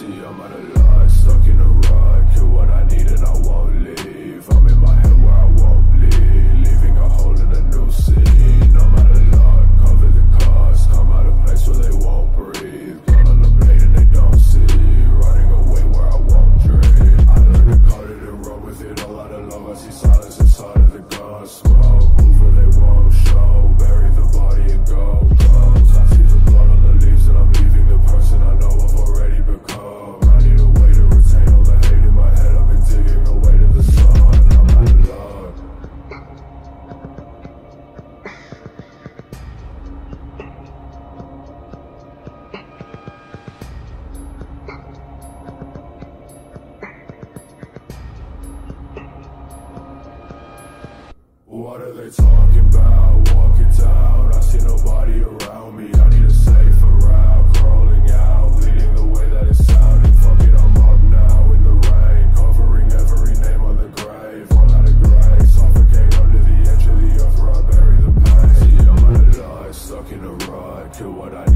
See, I'm out of luck, What are they talking about? Walking down. I see nobody around me. I need a safer route. Crawling out, leading the way that it's sounding. Fuck it, I'm up now in the rain. Covering every name on the grave. Run out of grace. Suffocate under the edge of the earth where I bury the pain. I'm out of die, stuck in a rut. Kill what I